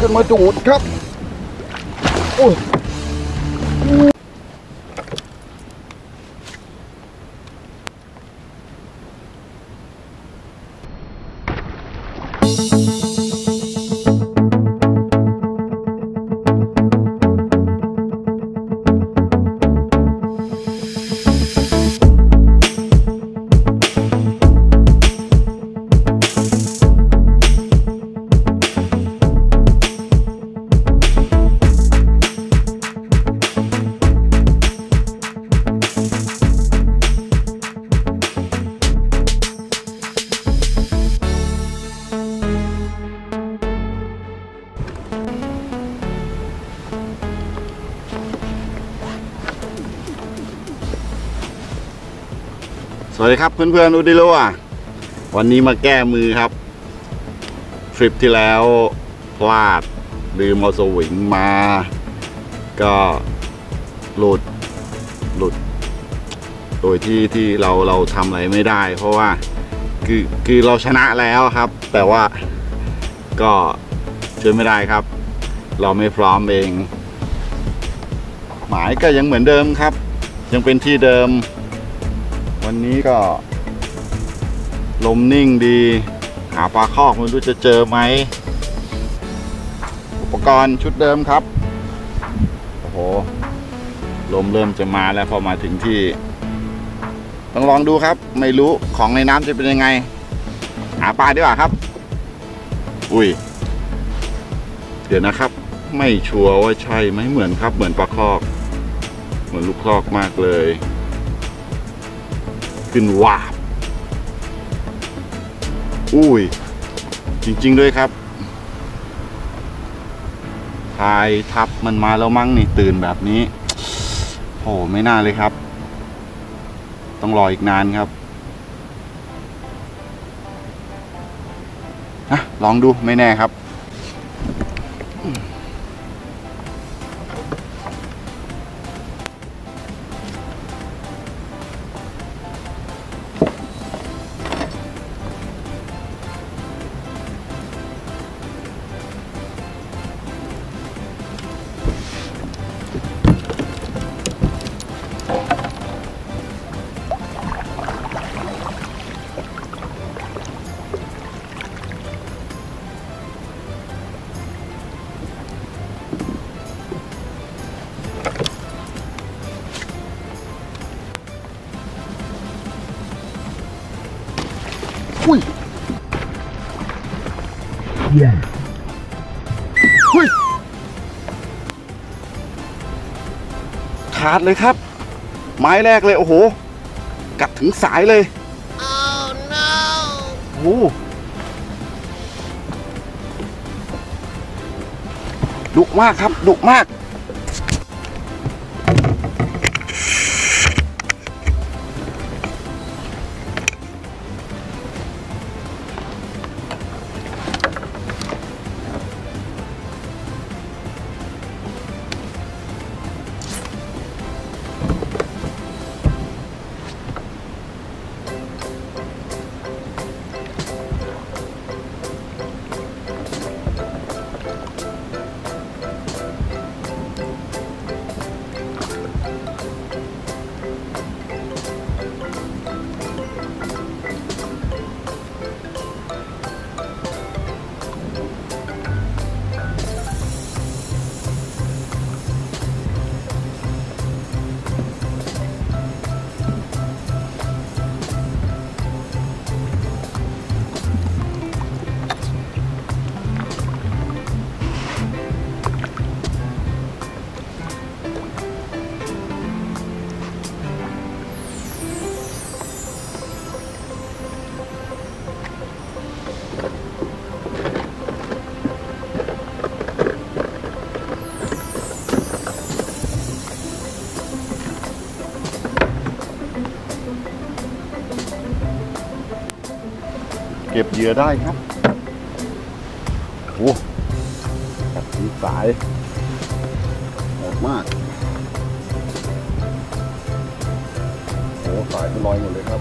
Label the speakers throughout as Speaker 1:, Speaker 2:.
Speaker 1: ขึ้นมาดูดครับโอ้ย
Speaker 2: ส วัสดีครับเพื่อนๆอูดิโลอะวันนี้มาแก้มือครับทริปที่แล้วพลาดลืมเอาสวิงมา ก็หลุดหลุด โดยที่ที่เราเราทำอะไรไม่ได้ เพราะว่าคือคือเราชนะแล้วครับ แต่ว่าก็ช่วยไม่ได้ครับ เราไม่พร้อมเอง หมายก็ยังเหมือนเดิมครับ ยังเป็นที่เดิม วันนี้ก็ ลมนิ่งดี หาปลาคอกไม่รู้จะเจอไหม อุปกรณ์ชุดเดิมครับ โอ้โห ลมเริ่มจะมาแล้วพอมาถึงที่ ต้องลองดูครับ ไม่รู้ของในน้ำจะเป็นยังไง หาปลาดีกว่าครับ อุ้ย เดี๋ยวนะครับ ไม่ชัวร์ว่าใช่ไหมเหมือนครับ เหมือนปลาคอก เหมือนลูกคอกมากเลย ขึ้นวาบอุ้ย จริง ๆ ด้วยครับพายทับมันมาแล้วมั้งนี่ตื่นแบบนี้โอ้ไม่น่าเลยครับ ต้องรออีกนานครับอะลองดูไม่แน่ครับ อุ้ยอุ้ยขาดเลยครับ ไม้แรกเลย โอ้โห กัดถึงสายเลย oh no โอ้โหดุมากครับดุมาก เก็บเหยื่อได้ครับโอ้กัดถึงสาย ออกมากโอ้สายมันลอยหมดเลยครับ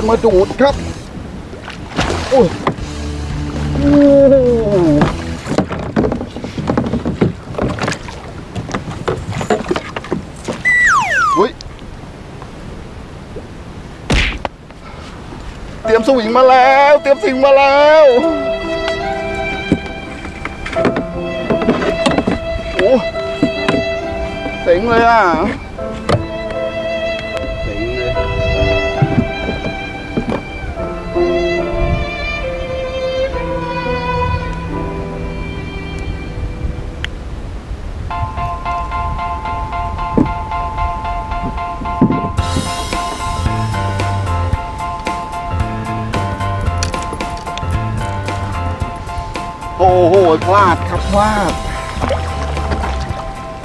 Speaker 2: ขึ้นมาดูดครับโอ้ยโอ้อุ้ยเตรียมสวิงมาแล้ว เตรียมสิงมาแล้วโอ้เจ๋งเลยอะ โอ้โหพลาดครับพลาด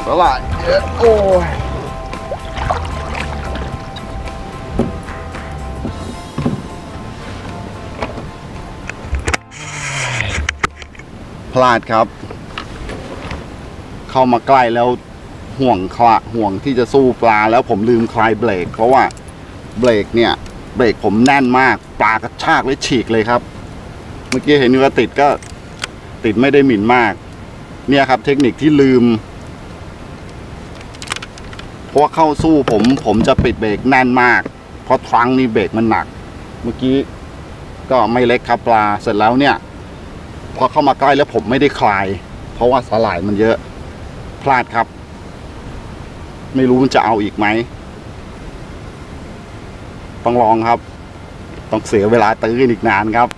Speaker 2: สลายเยอะโอ้ยพลาดครับ เข้ามาใกล้แล้วห่วงคลาห่วงที่จะสู้ปลาแล้วผมลืมคลายเบรก เพราะว่าเบรกเนี่ย เบรกผมแน่นมาก ปลากระชากเลยฉีกเลยครับ เมื่อกี้เห็นว่าติดก็ ติดไม่ได้หมิ่นมาก เนี่ยครับเทคนิคที่ลืมเพราะเข้าสู้ผมผมจะปิดเบรกแน่นมาก เพราะทรังนี่เบรกมันหนัก เมื่อกี้ก็ไม่เล็กครับปลาเสร็จแล้วเนี่ย พอเข้ามาใกล้แล้วผมไม่ได้คลาย เพราะว่าสลายมันเยอะ พลาดครับ ไม่รู้มันจะเอาอีกไหมต้องลองครับ ต้องเสียเวลาตื้อกันอีกนานครับ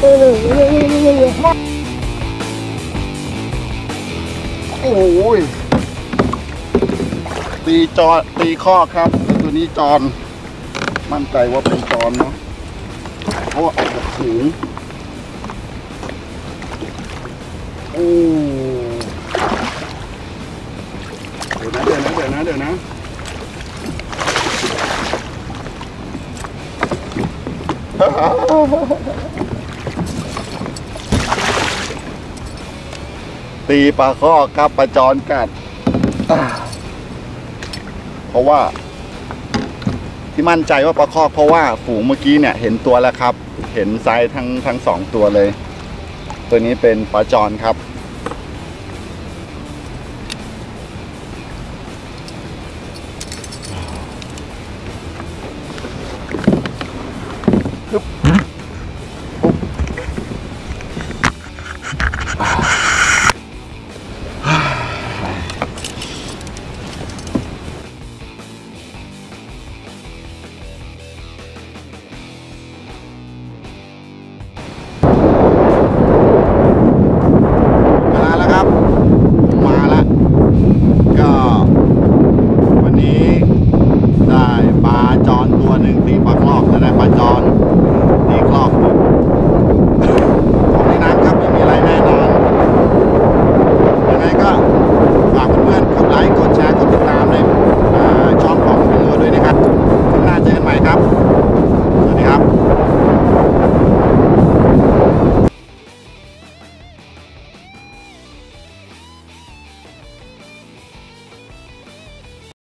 Speaker 2: โอ้ยตีจอตีข้อครับตัวนี้จอนมั่นใจว่าเป็นจอนเนาะเพราะว่าออกจากถุงโอ้เดี๋ยวนะเดี๋ยวนะเดี๋ยวนะเดี๋ยวนะ ตีปลาข้อกับปลาจอนกัดเพราะว่า ที่มั่นใจว่าปลาคอกเพราะว่าฝูงเมื่อกี้เนี่ย เห็นตัวแล้วครับ เห็นไซส์ทั้งทั้งสองตัวเลย ตัวนี้เป็นปลาจอนครับ